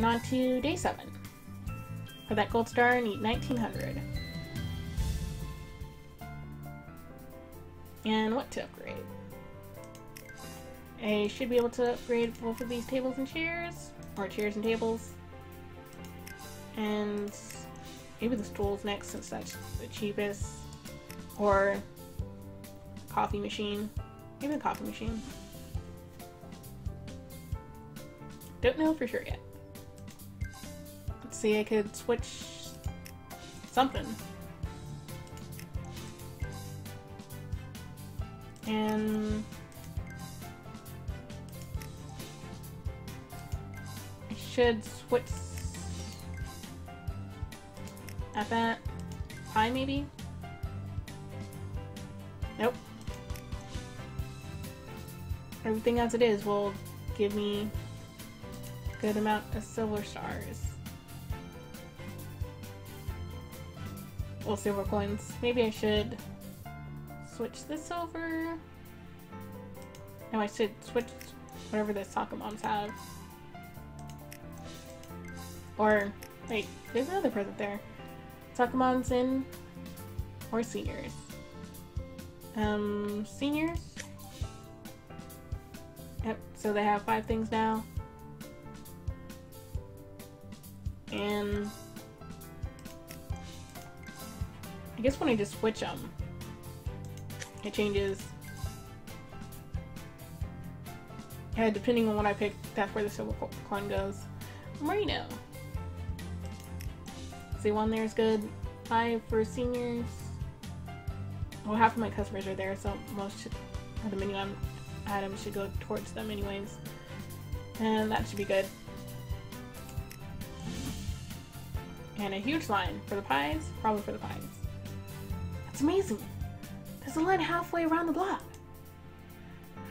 And on to day 7. For that gold star, I need 1900. And what to upgrade? I should be able to upgrade both of these tables and chairs, or chairs and tables. And maybe the stools next since that's the cheapest. Or coffee machine. Maybe the coffee machine. Don't know for sure yet. See, I could switch something. And I should switch at that pie maybe? Nope. Everything as it is will give me a good amount of silver stars. Silver coins. Maybe I should switch this over. No, I should switch whatever the soccer have. Or, wait, there's another present there. Soccer moms in or seniors? Um, seniors? Yep, so they have five things now. And I guess when I just switch them, it changes. Yeah, depending on what I pick, that's where the silver coin goes. Marino. See, one there is good. Five for seniors. Well, half of my customers are there, so most of the menu items should go towards them anyways. And that should be good. And a huge line for the pies, probably for the pies. That's amazing. There's a line halfway around the block.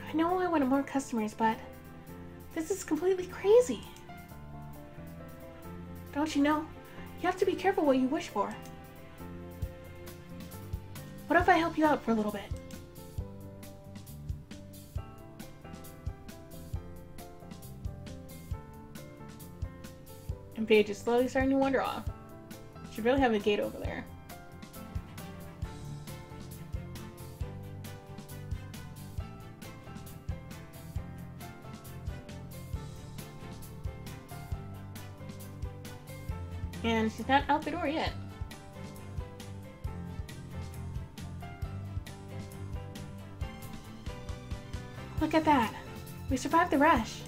I know I wanted more customers, but this is completely crazy. Don't you know? You have to be careful what you wish for. What if I help you out for a little bit? And Paige is slowly starting to wander off. Should really have a gate over there. And she's not out the door yet. Look at that. We survived the rush.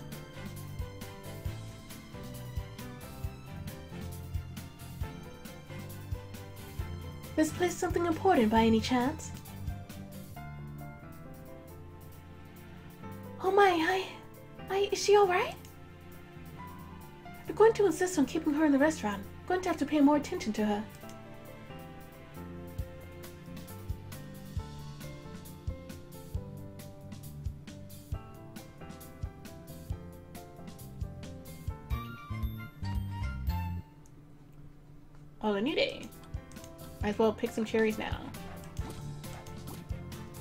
This place something important by any chance? Oh my, I... I... Is she alright? You're going to insist on keeping her in the restaurant. Going to have to pay more attention to her. Oh, a new day. Might as well pick some cherries now.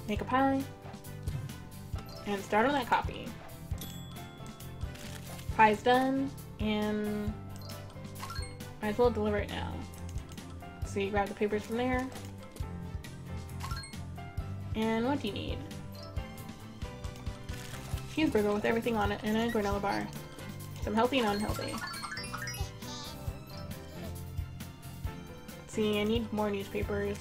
Make a pie. And start on that coffee. Pie's done, and might as well deliver it now. So you grab the papers from there. And what do you need? Cheeseburger with everything on it and a granola bar. Some healthy and unhealthy. see, I need more newspapers.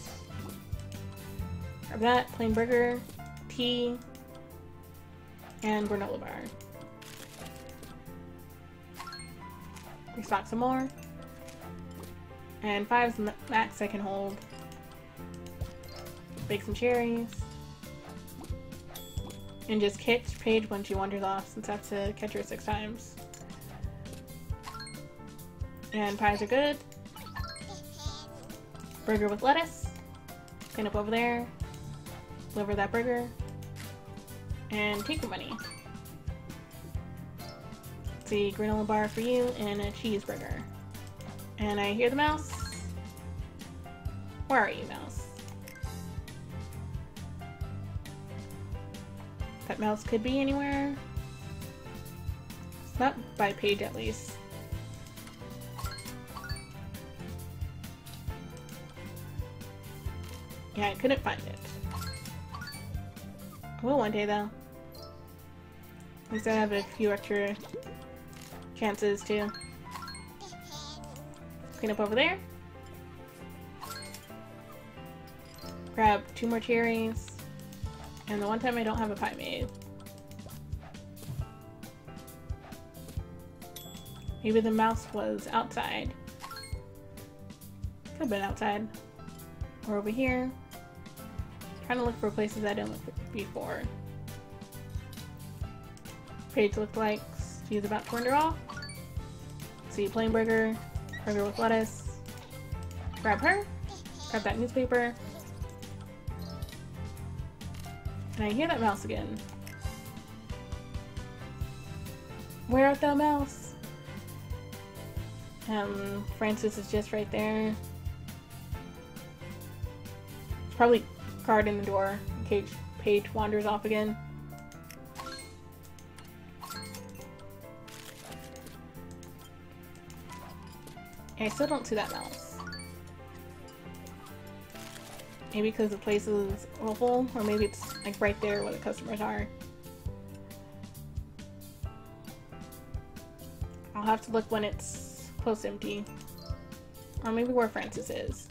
Grab that, plain burger, tea, and granola bar. Restock some more. And five is max I can hold. Bake some cherries. And just catch Paige when she wanders off, since I have to catch her six times. And pies are good. Burger with lettuce. Clean up over there. Deliver that burger. And take your money. see, granola bar for you and a cheeseburger. And I hear the mouse. Where are you, mouse? That mouse could be anywhere. It's not by Paige, at least. Yeah, I couldn't find it. Well, will one day, though. At least I have a few extra chances, too clean up over there. Grab two more cherries. And the one time I don't have a pie made. Maybe the mouse was outside. Could have been outside. Or over here. Trying to look for places I didn't look before. Paige look like she's about to wander off. See plain burger, burger with lettuce. Grab her. Grab that newspaper. And I hear that mouse again. Where art thou, mouse? Um, Francis is just right there. Probably guarding the door in case Paige wanders off again. I still don't see that mouse. Maybe because the place is awful, or maybe it's like right there where the customers are. I'll have to look when it's close empty. Or maybe where Francis is.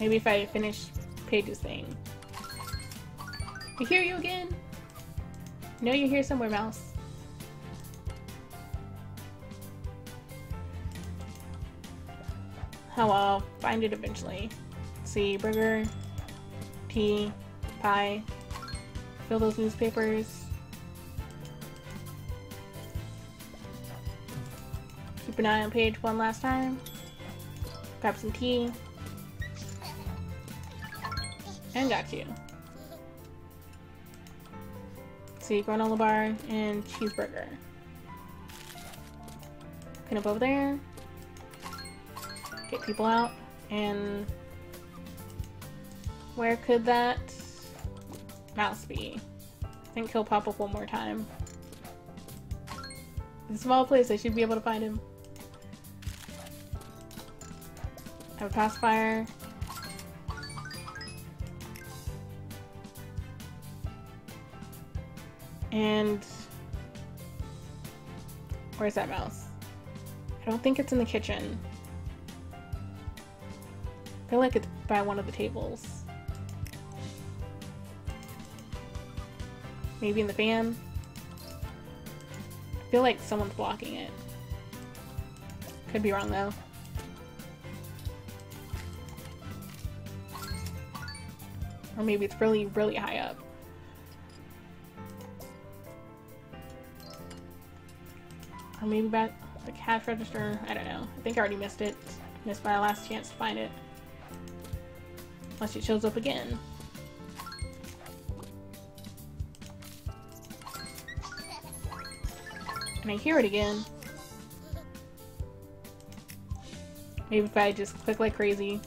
Maybe if I finish Paige's thing. I hear you again! I know you're here somewhere, Mouse. Oh well, find it eventually. see, burger, tea, pie, fill those newspapers. Keep an eye on Paige one last time. Grab some tea. And got you. See, granola bar and cheeseburger. Pin up over there get people out. And where could that mouse be? I think he'll pop up one more time. It's a small place, I should be able to find him. Have a pacifier. And where's that mouse? I don't think it's in the kitchen feel like it's by one of the tables. Maybe in the fan? I feel like someone's blocking it. Could be wrong though. Or maybe it's really, really high up. Or maybe back the cash register. I don't know. I think I already missed it. Missed my last chance to find it. Unless it shows up again. And I hear it again. Maybe if I just click like crazy.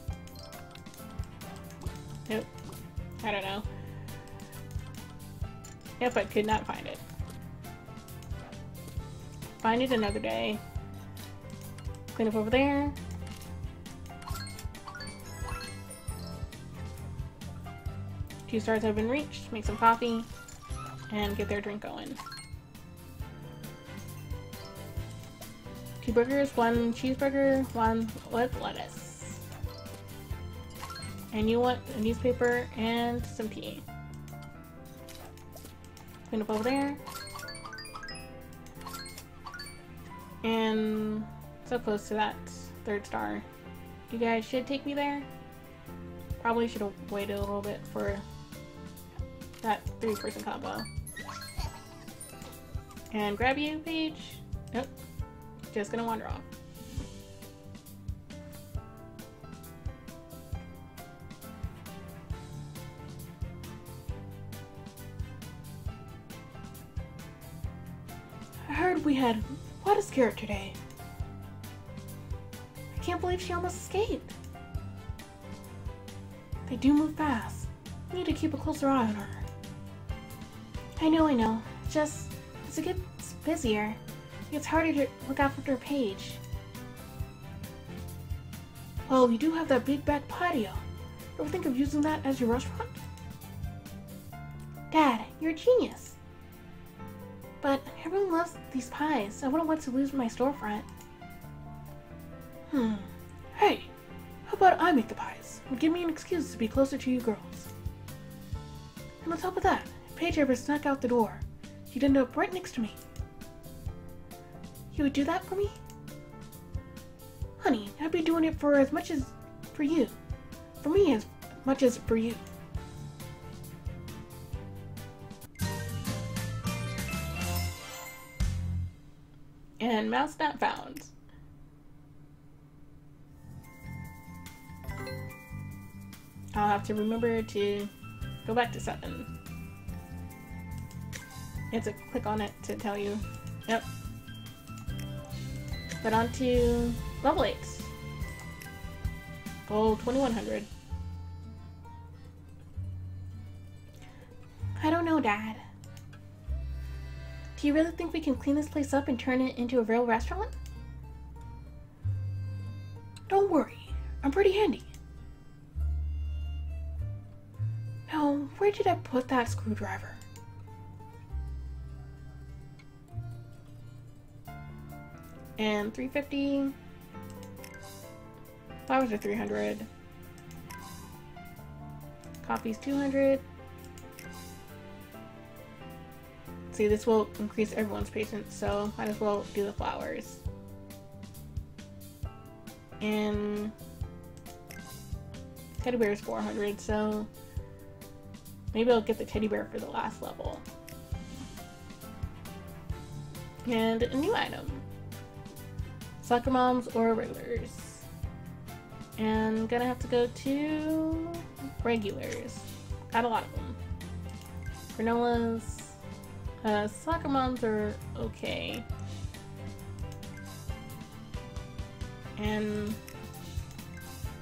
Nope. I don't know. Yep, I could not find it. Find it another day. Clean up over there. Two stars have been reached. Make some coffee and get their drink going. Two burgers, one cheeseburger, one with lettuce. And you want a newspaper and some tea. Clean up over there. And so close to that third star. You guys should take me there. Probably should have waited a little bit for that three person combo. And grab you, Paige. Nope. Just gonna wander off. I heard we had what a scare today. I can't believe she almost escaped. They do move fast. We need to keep a closer eye on her. I know, I know. Just, as it gets busier, it's harder to look after Paige. Well, you do have that big back patio. Ever think of using that as your restaurant? Dad, you're a genius. But everyone loves these pies. I wouldn't want to lose my storefront. Hmm. Hey, how about I make the pies? It give me an excuse to be closer to you girls. And on top of that, ever snuck out the door, he'd end up right next to me. You would do that for me? Honey, I'd be doing it for as much as for you. For me as much as for you. And mouse not found. I'll have to remember to go back to 7. You have to click on it to tell you. Yep. But on to level 8. Gold 2100. I don't know, Dad. Do you really think we can clean this place up and turn it into a real restaurant? Don't worry, I'm pretty handy. Now, where did I put that screwdriver? And 350. Flowers are 300. Coffee's 200. See, this will increase everyone's patience, so might as well do the flowers. And teddy bear is 400, so maybe I'll get the teddy bear for the last level. And a new item. Soccer moms or regulars. And gonna have to go to regulars. Got a lot of them. Granolas. Uh, soccer moms are okay. And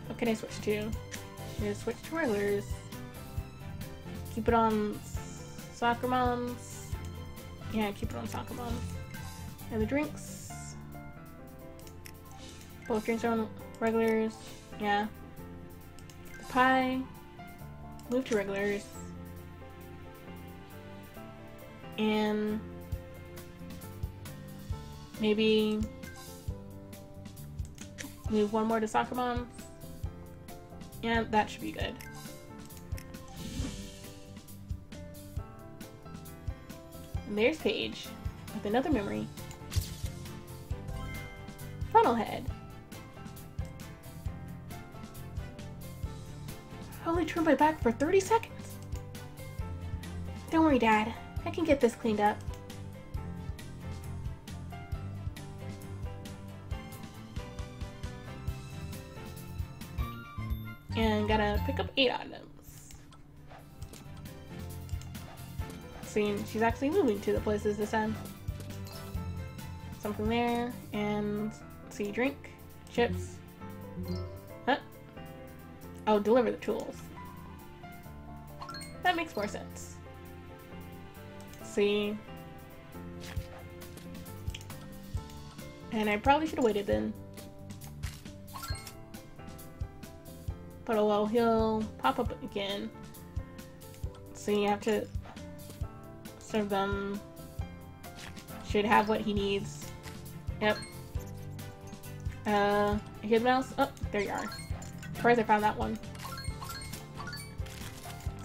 what can I switch to? I switch to regulars. Keep it on soccer moms. Yeah, keep it on soccer moms. And the drinks. Both drinks are on regulars. Yeah. The pie. Move to regulars. And maybe move one more to soccer moms. Yeah, that should be good. And there's Paige with another memory. Funnel turned my back for 30 seconds. Don't worry, Dad. I can get this cleaned up. And gotta pick up eight items. See, she's actually moving to the places this time. Something there, and see, drink, chips. Huh? Oh, deliver the tools. That makes more sense. See? And I probably should have waited then. But oh well, he'll pop up again. So you have to serve them. Should have what he needs. Yep. Uh, his mouse. Oh, there you are. Surprised I found that one.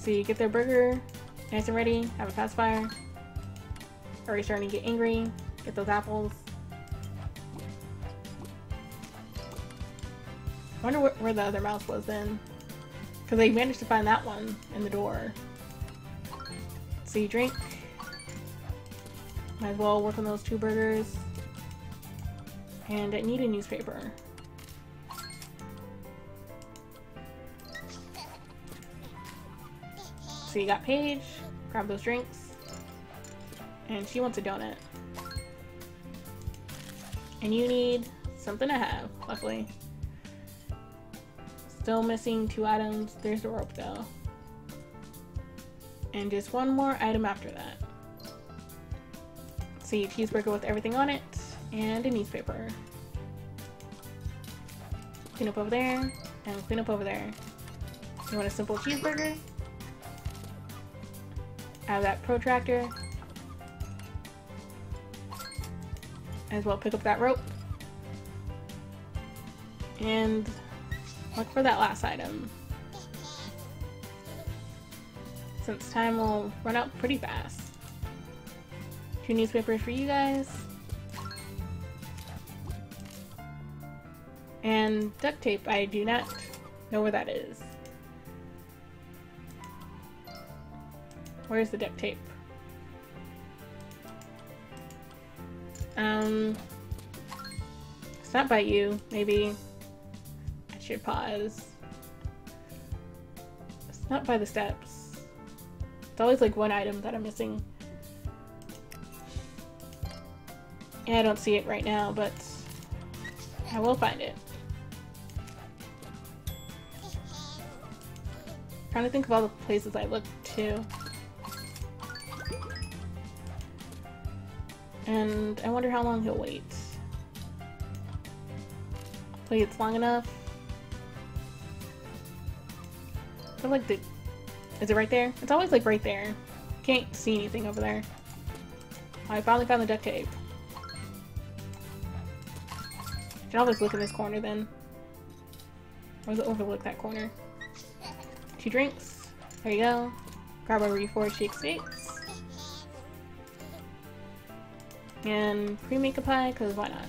So you get their burger, nice and ready, have a pacifier. Already starting to get angry. Get those apples. I wonder wh where the other mouse was then. Because they managed to find that one in the door. So you drink. Might as well work on those two burgers. And I need a newspaper. So you got Paige, grab those drinks, and she wants a donut. And you need something to have, luckily. Still missing two items. There's the rope though. And just one more item after that. See, cheeseburger with everything on it, and a newspaper. Clean up over there, and clean up over there. You want a simple cheeseburger? Have that protractor. As well pick up that rope. And look for that last item. Since time will run out pretty fast. Two newspapers for you guys. And duct tape, I do not know where that is. Where's the duct tape? Um, not by you. Maybe I should pause. It's not by the steps. It's always like one item that I'm missing. Yeah, I don't see it right now, but I will find it. trying to think of all the places I looked to. And I wonder how long he'll wait. Hopefully it's long enough. I like the... Is it right there? It's always like right there. Can't see anything over there. I finally found the duct tape. Should always look in this corner then. Or it overlook that corner? Two drinks. There you go. Grab over before she escapes. And pre-make a pie, because why not?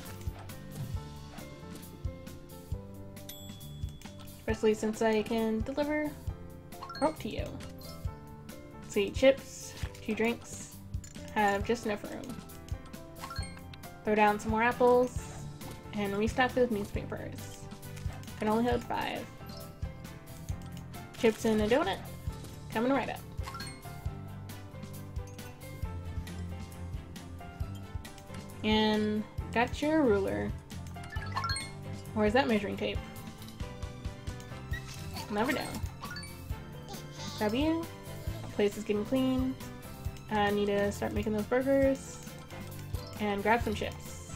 Especially since I can deliver rope to you. See, chips, two drinks, have just enough room. Throw down some more apples, and restock those newspapers. Can only hold five. Chips and a donut, coming right up. And got your ruler. Or is that measuring tape? Never know. Grab you. Place is getting clean. I need to start making those burgers. And grab some chips.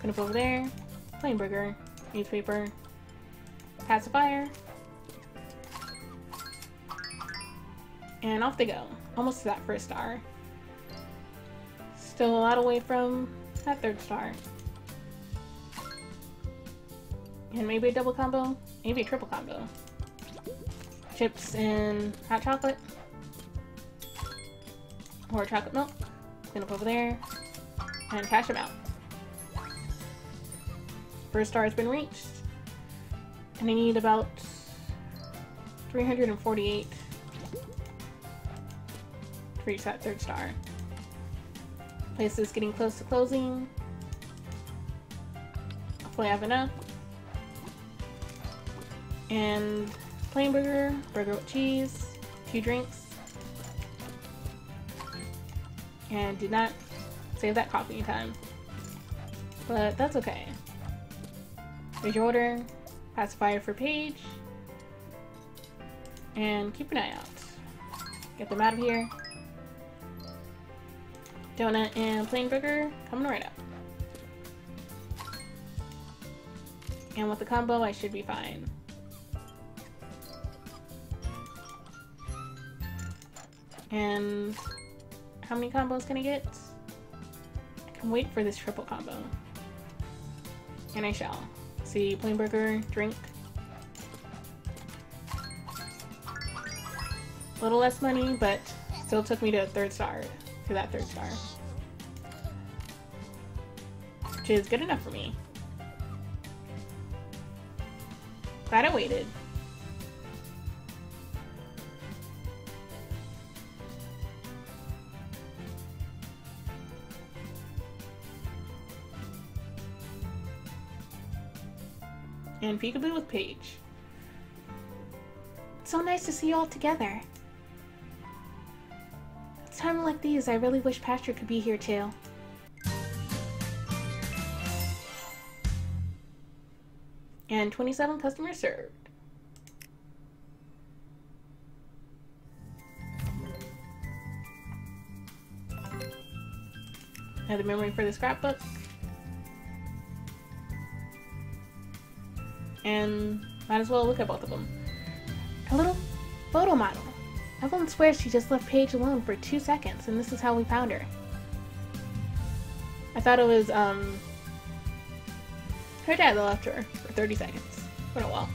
Gonna go over there. Plain burger. Newspaper. Pacifier. And off they go. Almost to that first star. Still a lot away from that third star. And maybe a double combo, maybe a triple combo. Chips and hot chocolate. Or chocolate milk. Clean up over there. And cash them out. First star has been reached. And I need about 348 to reach that third star. Place is getting close to closing. Hopefully I have enough. And plain burger, burger with cheese, two drinks. And did not save that coffee time. But that's okay. There's your order. Pacifier for Paige. And keep an eye out. Get them out of here. Donut and plain burger coming right up. And with the combo, I should be fine. And how many combos can I get? I can wait for this triple combo. And I shall. See, plain burger, drink. A little less money, but still took me to a third star to that third star. Which is good enough for me. Glad I waited. And peekaboo with Paige. It's so nice to see you all together. Time like these, I really wish Pastor could be here too. And 27 customers served. Another memory for the scrapbook. And might as well look at both of them. A little photo model. Evelyn swears she just left Paige alone for two seconds, and this is how we found her. I thought it was, um, her dad left her for 30 seconds. What a while.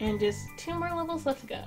And just two more levels left to go.